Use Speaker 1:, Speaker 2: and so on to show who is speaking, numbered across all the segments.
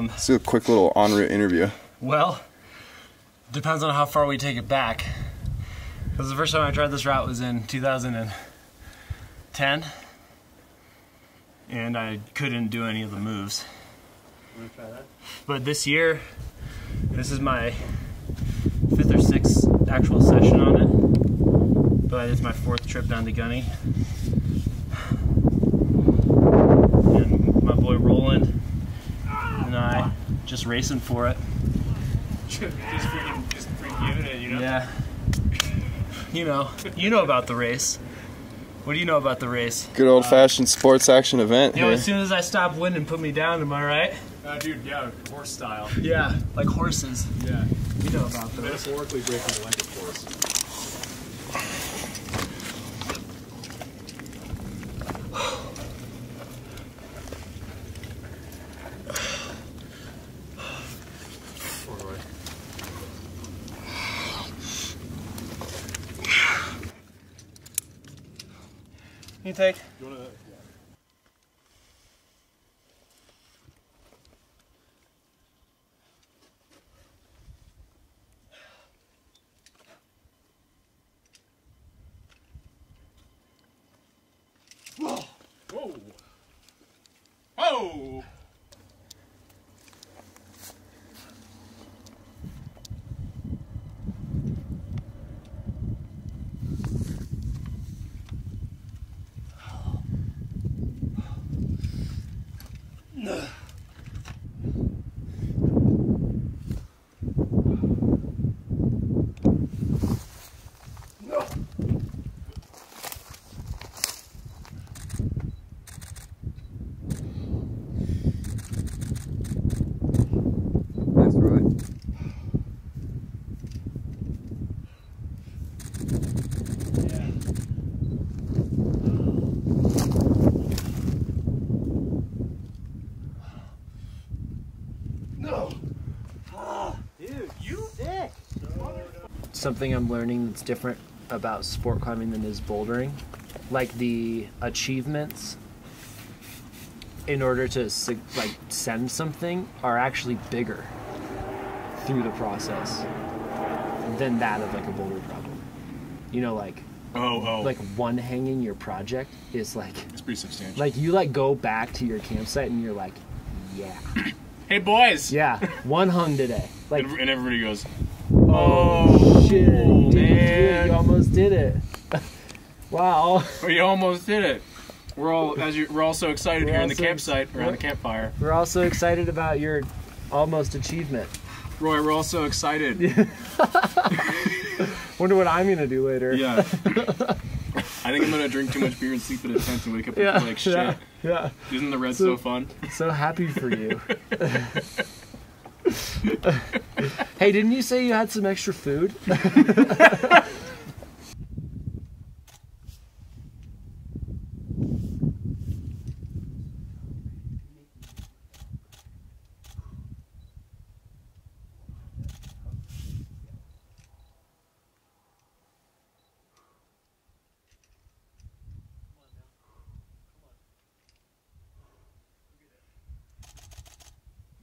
Speaker 1: Um,
Speaker 2: Let's do a quick little en route interview.
Speaker 1: well, depends on how far we take it back. Because the first time I tried this route was in 2010, and I couldn't do any of the moves.
Speaker 3: Want to try that?
Speaker 1: But this year, this is my fifth or sixth actual session on it. But it's my fourth trip down to Gunny. And my boy Rowland and I just racing for it.
Speaker 3: just freaking, just freaking it, you know?
Speaker 1: Yeah. You know, you know about the race. What do you know about the race?
Speaker 2: Good old fashioned sports action event
Speaker 1: You know,
Speaker 2: here.
Speaker 1: as soon as I stop winning, put me down. Am I right?
Speaker 3: Uh, dude, yeah, horse style.
Speaker 1: Yeah, like horses.
Speaker 3: Yeah.
Speaker 1: You know about those.
Speaker 3: Metaphorically breaking the leg of horse.
Speaker 1: You take.
Speaker 3: You wanna, yeah. Whoa! Whoa!
Speaker 2: That's right.
Speaker 3: Yeah. No! Dude, you dick!
Speaker 4: something I'm learning that's different about sport climbing than is bouldering. Like the achievements in order to like send something are actually bigger through the process than that of like a boulder problem. You know, like
Speaker 3: Oh, oh.
Speaker 4: like one hanging your project is like
Speaker 3: it's pretty substantial.
Speaker 4: like you like go back to your campsite and you're like, yeah,
Speaker 3: hey, boys!
Speaker 4: yeah, one hung today. Like
Speaker 3: And, everybody goes,
Speaker 4: Oh, oh shit! You, did it.
Speaker 3: man.
Speaker 4: you almost did it. wow.
Speaker 3: Oh, we almost did it. We're all, as you, we're all so excited
Speaker 4: We're
Speaker 3: here
Speaker 4: all
Speaker 3: in the
Speaker 4: so-
Speaker 3: campsite, around the campfire.
Speaker 4: We're also excited about your almost achievement.
Speaker 3: Roy, we're all so excited.
Speaker 4: Wonder what I'm gonna do later.
Speaker 3: Yeah. I think I'm gonna drink too much beer and sleep in a tent and wake up
Speaker 4: Yeah.
Speaker 3: and feel like shit.
Speaker 4: Yeah. Yeah.
Speaker 3: Isn't the red
Speaker 4: So-
Speaker 3: so fun?
Speaker 4: So happy for you. hey, didn't you say you had some extra food?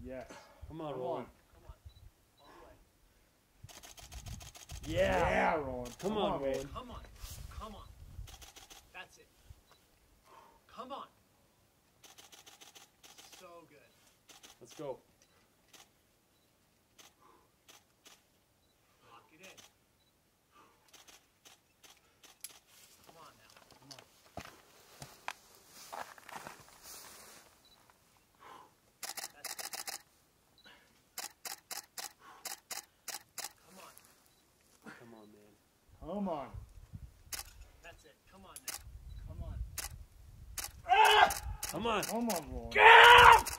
Speaker 3: Yes.
Speaker 4: Come on,
Speaker 3: Come
Speaker 4: Rowland.
Speaker 3: on.
Speaker 4: Yeah.
Speaker 3: Yeah, Rowland.
Speaker 4: Come on,
Speaker 3: man.
Speaker 4: Rowland.
Speaker 1: Come on. Come on. That's it. Come on. So good.
Speaker 4: Let's go.
Speaker 1: Lock it in. Come on now. Come on. That's it. Come on.
Speaker 4: Come on, man.
Speaker 3: Come on.
Speaker 1: That's it. Come on now. Come on. Ah!
Speaker 4: Come on.
Speaker 3: Come on, Rowland. Damn.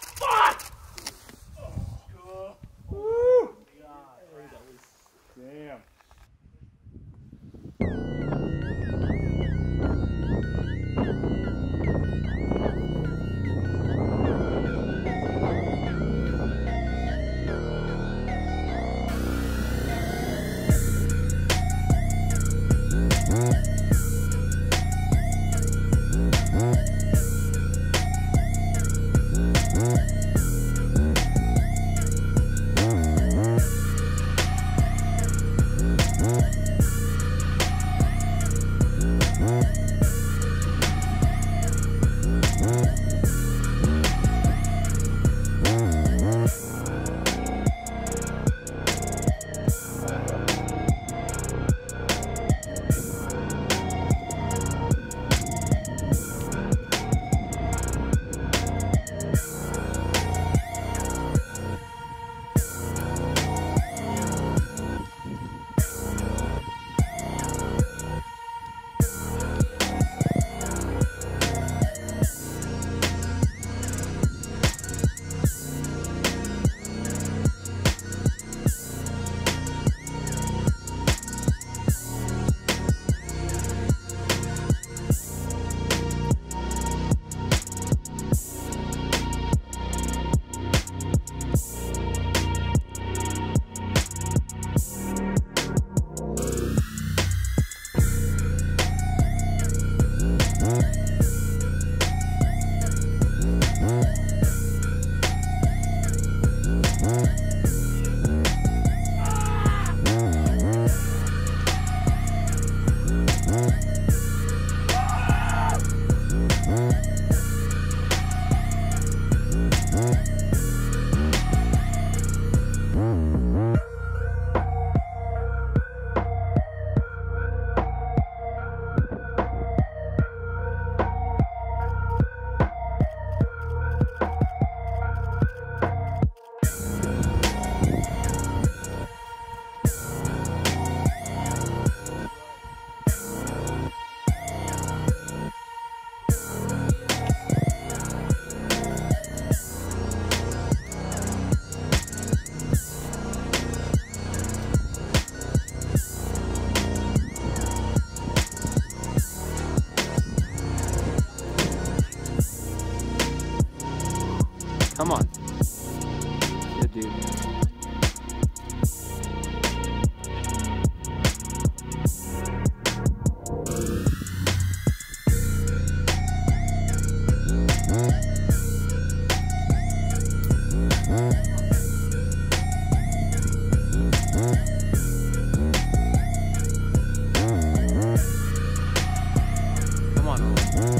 Speaker 4: Come on,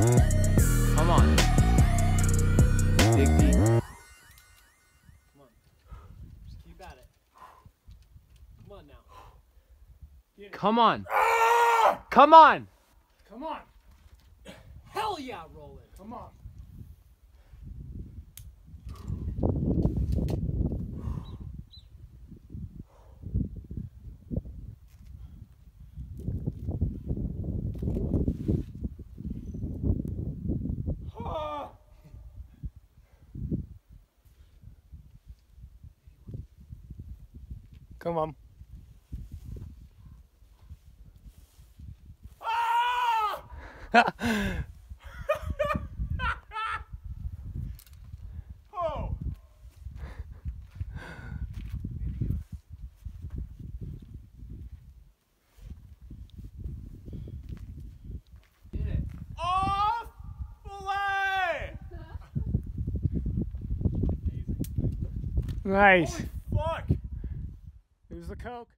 Speaker 4: Owen. Come on. Dig deep. Come on. Just keep at it. Come on now. Come on. Ah! Come on.
Speaker 3: Come on.
Speaker 4: Hell yeah, Rowland.
Speaker 3: Come on.
Speaker 1: Come on.
Speaker 3: Oh. Off fillet.
Speaker 1: Nice the coke.